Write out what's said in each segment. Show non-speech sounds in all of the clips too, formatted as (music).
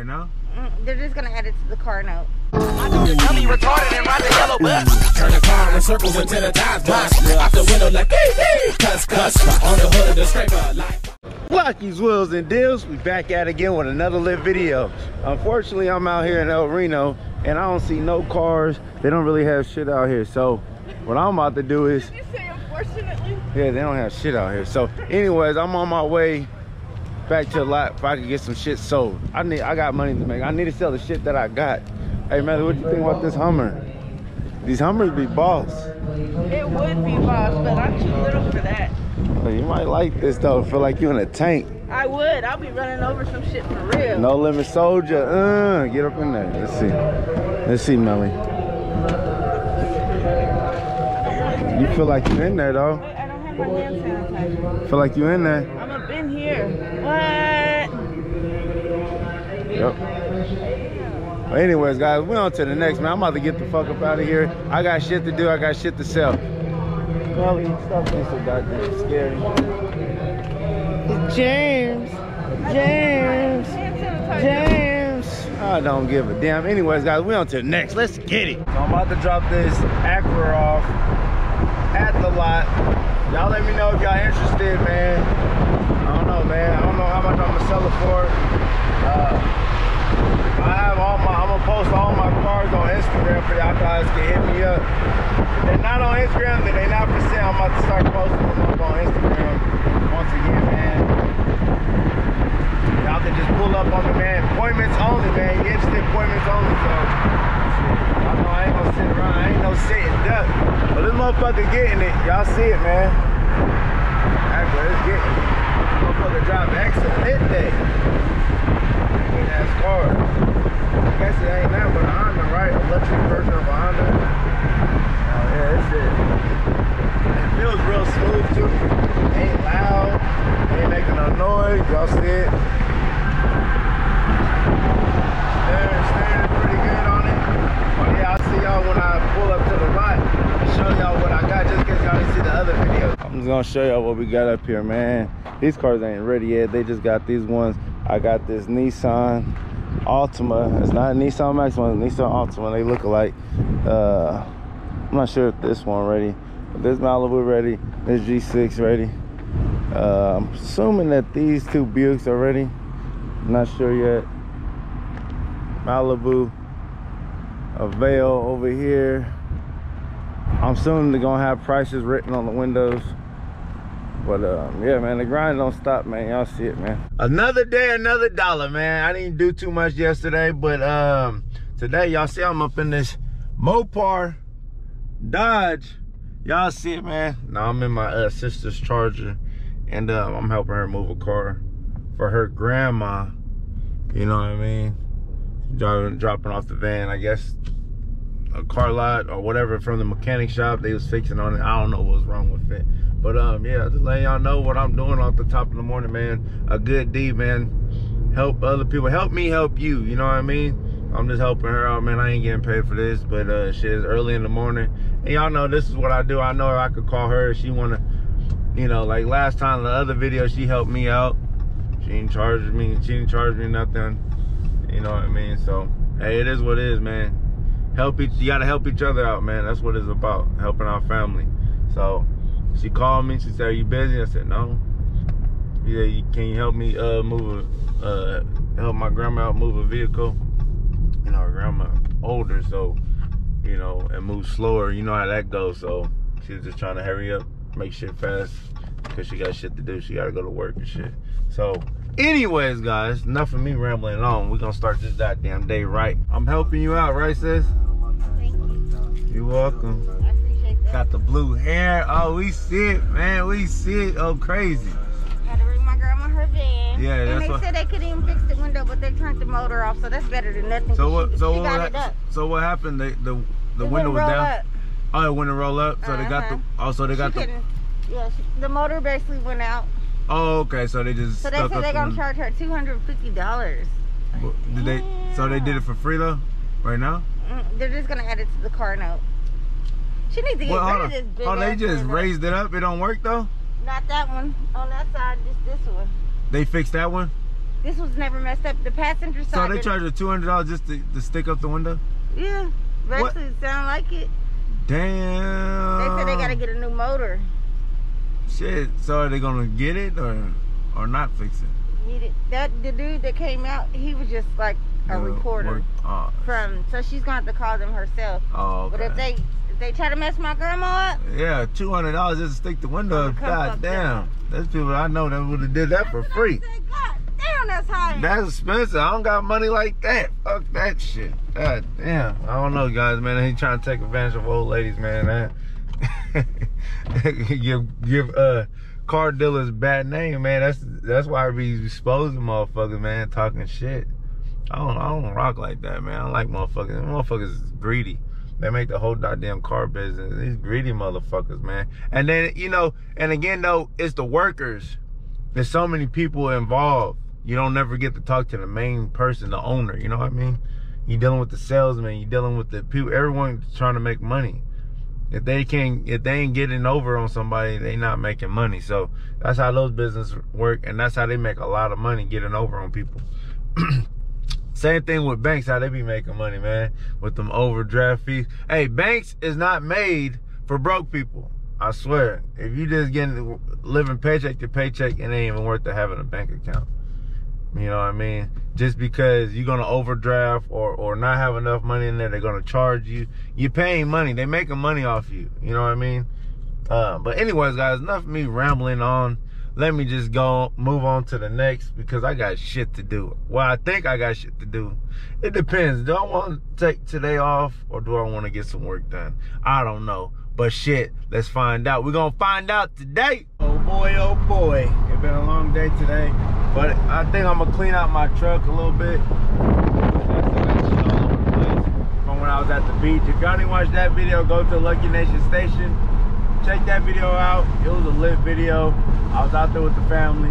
right now? Mm, They're just gonna add it to the car note. Dummy retarded and ride the yellow bus. Turn the car in circles until the times bust. Out the window like, hey, hey, cuss, cuss. On the hood of the scraper like. Lucky's Wheels and Deals. We back at again with another lit video. Unfortunately, I'm out here in El Reno and I don't see no cars. They don't really have shit out here. So what I'm about to do is, You say unfortunately? yeah, they don't have shit out here. So anyways, I'm on my way back to the lot if I could get some shit sold. I need, I got money to make. I need to sell the shit that I got. Hey man, what do you think about this Hummer? These Hummers be boss. It would be boss, but I'm too little for that. You might like this though. Feel like you in a tank. I would. I'll be running over some shit for real. No limit soldier. Uh, get up in there. Let's see. Let's see, Melly. You feel like you in there though. I don't have my hand sanitizer. Feel like you in there. I'm here. What? Yep. Anyways, guys, we on to the next man. I'm about to get the fuck up out of here. I got shit to do. I got shit to sell. Melly, stop being so goddamn scary. James. James. James. I don't give a damn. Anyways, guys, we on to the next. Let's get it. So I'm about to drop this Acura off at the lot. Y'all let me know if y'all interested, man. I man. I don't know how much I'm gonna sell it for. Uh, I have all my, I'm gonna post all my cars on Instagram for y'all guys can hit me up. They're not on Instagram, then they're not for sale. I'm about to start posting them up on Instagram once again, man. Y'all can just pull up on the man. Appointments only, man. You interested? Appointments only. So, y'all know I ain't gonna sit around. I ain't no sitting duck. But this motherfucker getting it. Y'all see it, man. Actually, it's getting it. Motherfucker dropped excellent day. Good ass car. I guess it ain't that, but a Honda, right? Luxury version of a Honda. Oh yeah, it's it. It feels real smooth too. Ain't loud. Ain't making no noise. Y'all see it? Steering, steering pretty good on it. But yeah, I'll see y'all when I pull up to the lot show y'all what I got just in y'all didn't see the other video. I'm just gonna show y'all what we got up here, man. These cars ain't ready yet. They just got these ones. I got this Nissan Altima. It's not Nissan Maxima, it's Nissan Altima. They look alike. Uh, I'm not sure if this one ready. This Malibu ready. This G6 ready. Uh, I'm assuming that these two Buicks are ready. Not sure yet. Malibu, a Veil over here. I'm assuming they're gonna have prices written on the windows. But um, yeah, man, the grind don't stop, man. Y'all see it, man. Another day, another dollar, man. I didn't do too much yesterday, but um, today, y'all see I'm up in this Mopar Dodge. Y'all see it, man. Now I'm in my uh, sister's Charger, and um, I'm helping her move a car for her grandma. You know what I mean? Driving, dropping off the van, I guess a car lot or whatever from the mechanic shop they was fixing on it. I don't know what was wrong with it. But um yeah, just letting y'all know what I'm doing off the top of the morning, man. A good deed, man. Help other people. Help me help you. You know what I mean? I'm just helping her out, man. I ain't getting paid for this, but uh shit is early in the morning. And y'all know this is what I do. I know I could call her if she wanna, you know, like last time the other video she helped me out. She didn't charge me, she didn't charge me nothing. You know what I mean? So hey, it is what it is, man help each you gotta help each other out man that's what it's about helping our family so she called me she said are you busy? I said no. Yeah you, can you help me uh move a uh help my grandma out move a vehicle? You know her grandma older so you know and move slower. You know how that goes so she's just trying to hurry up make shit fast because she got shit to do. She gotta go to work and shit. So anyways guys enough of me rambling on. We're gonna start this goddamn day right. I'm helping you out right sis? Thank you. you're welcome. I appreciate that. Got the blue hair oh we see it man we see it oh crazy Had to bring my grandma her van. Yeah, And that's they what- said they couldn't even fix the window, but they turned the motor off, so that's better than nothing. so what she, so she what, got it up. so what happened they, the the It window was down Up. oh it wouldn't roll up so they got the Uh-huh. oh so they got she the. Yeah, she, the motor basically went out. oh okay so they just So they said they're gonna charge her two hundred fifty dollars. Well, did they so they did it for free though right now Mm, They're just gonna add it to the car note. She needs to get well, rid of this big oh they just raised it up it don't work though Not that one. On that side, just this one. they fixed that one This was never messed up. The passenger side. So they didn't- charge you two hundred dollars just to, to stick up the window? Yeah, What? it sound like it. Damn. They said they gotta get a new motor. Shit. So are they gonna get it or or not fix it? Need it. That the dude that came out, he was just like a Yeah, reporter work- Oh, from. So she's gonna have to call them herself. oh, okay. But if they they try to mess my grandma up, Yeah, two hundred dollars just to stick the window up. God damn. There's people I know that would have did that for free. Said, God damn, that's high. That's expensive. I don't got money like that. Fuck that shit. God damn. I don't know, guys, man. He trying to take advantage of old ladies, man. That (laughs) give give uh car dealers bad name, man. That's that's why I be exposing motherfuckers, man, talking shit. I don't I don't rock like that, man. I like motherfuckers. Motherfuckers is greedy. They make the whole goddamn car business. These greedy motherfuckers, man. And then you know, and again though, it's the workers. There's so many people involved. You don't never get to talk to the main person, the owner. You know what I mean? You're dealing with the salesman. You're dealing with the people. Everyone's trying to make money. If they can't, if they ain't getting over on somebody, they not making money. So that's how those businesses work, and that's how they make a lot of money getting over on people. (clears throat) Same thing with banks, how they be making money, man, with them overdraft fees. Hey, banks is not made for broke people. I swear. If you just getting living paycheck to paycheck, it ain't even worth it having a bank account. You know what I mean? Just because you're gonna overdraft or or not have enough money in there, they're gonna charge you. You're paying money. They making money off you. You know what I mean? Uh, but anyways, guys, enough of me rambling on. Let me just go move on to the next because I got shit to do. Well, I think I got shit to do. It depends. Do I want to take today off or do I want to get some work done? I don't know. But shit, let's find out. We're gonna find out today. Oh boy, oh boy. It's been a long day today. But I think I'm gonna clean out my truck a little bit. From when I was at the beach. If y'all didn't watch that video, go to Lucky Nation Station. Check that video out. It was a lit video. I was out there with the family.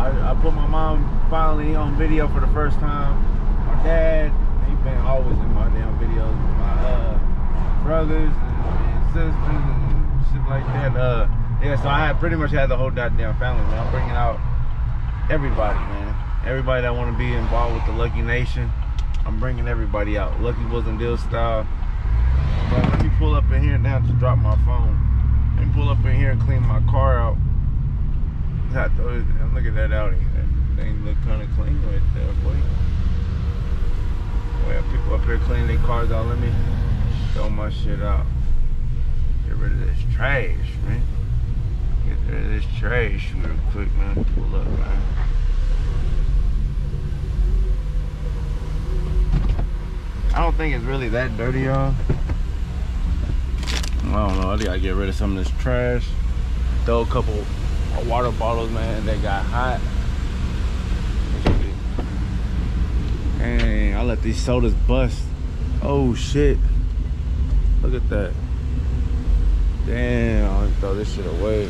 I, I put my mom finally on video for the first time. My dad, he been always in my damn videos. With my uh, brothers and, and sisters and shit like that. Uh, yeah, so I had pretty much had the whole goddamn family, man. I'm bringing out everybody, man. Everybody that want to be involved with the Lucky Nation. I'm bringing everybody out. Lucky wasn't deal style. But let me pull up in here now to drop my phone. And pull up in here and clean my car out. God, those- look at that Audi. That thing look kind of clean right there, boy. Oh, well, people up here cleaning their cars out. Let me throw my shit out. Get rid of this trash, man. Get rid of this trash real quick, man. Pull up, man. I don't think it's really that dirty, y'all. I don't know. I I get rid of some of this trash. Throw a couple water bottles, man. They got hot. Dang, I let these sodas bust. Oh shit. Look at that. Damn, I throw this shit away.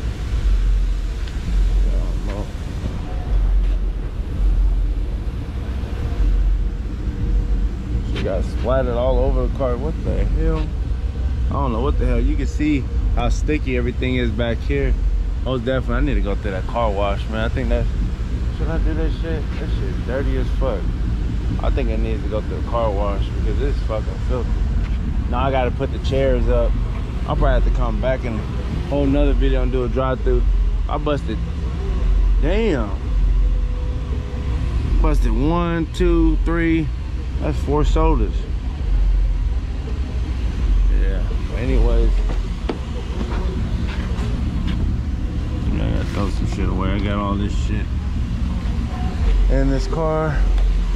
She got splattered all over the car. What the hell? I don't know what the hell. You can see how sticky everything is back here. Most definitely, I need to go through that car wash, man. I think that, should I do that shit? That shit dirty as fuck. I think it needs to go through the car wash because it's fucking filthy. Now I gotta put the chairs up. I'll probably have to come back and hold another video and do a drive through. I busted, damn. Busted one, two, three, that's four sodas. Yeah, but anyways. I gotta throw some shit away. I got all this shit in this car.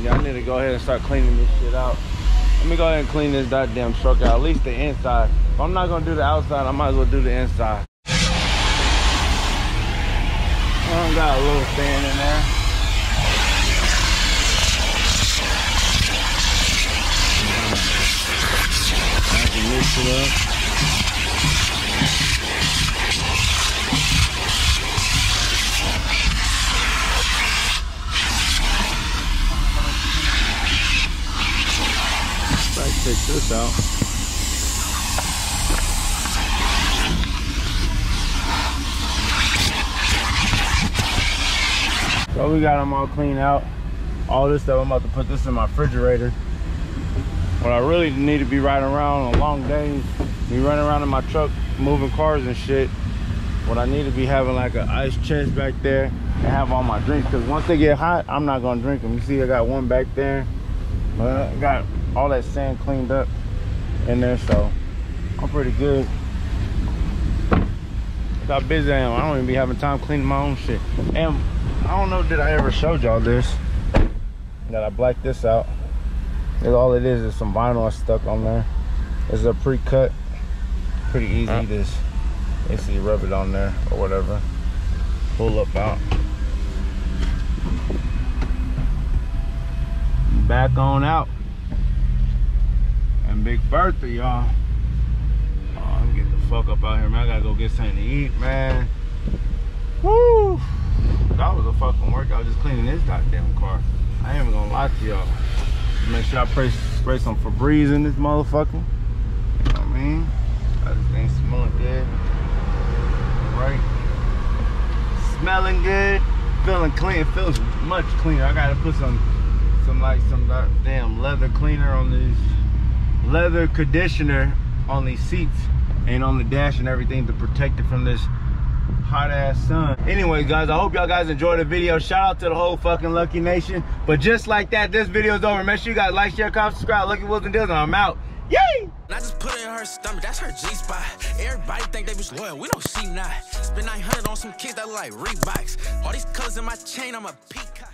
Yeah, I need to go ahead and start cleaning this shit out. Let me go ahead and clean this goddamn truck out, at least the inside. If I'm not gonna do the outside, I might as well do the inside. I got a little fan in there. I can mix it up. Take this out. So we got them all cleaned out. all this stuff. I'm about to put this in my refrigerator. What I really need to be riding around on long days, be running around in my truck, moving cars and shit. What I need to be having like an ice chest back there and have all my drinks. Cause once they get hot, I'm not gonna drink them. You see, I got one back there. But I got all that sand cleaned up in there, so I'm pretty good. How busy I am. I don't even be having time cleaning my own shit. And I don't know did I ever showed y'all this. That I blacked this out. All it is is some vinyl I stuck on there. It's a pre-cut. Pretty easy. Huh? Just basically rub it on there or whatever. Pull up out. Back on out. And Big Bertha, y'all Oh, I'm getting the fuck up out here, man. I gotta go get something to eat, man. Woo! That was a fucking workout just cleaning this goddamn car. I ain't even gonna lie to y'all. Make sure I spray, spray some Febreze in this motherfucker. You know what I mean? Got this thing smelling good. Right? Smelling good. Feeling clean. It feels much cleaner. I gotta put some, some like some damn leather cleaner on these, leather conditioner on these seats and on the dash and everything to protect it from this hot ass sun. Anyway, guys, I hope y'all guys enjoyed the video. Shout out to the whole fucking Lucky Nation. But just like that, this video is over. Make sure you guys like, share, comment, subscribe. Lucky Wheels and Deals, and I'm out. Yay! I just put it in her stomach, that's her G-spot. Everybody think they was loyal, we know she not. Spend 900 on some kids that look like Reeboks. All these colors in my chain, I'm a peacock.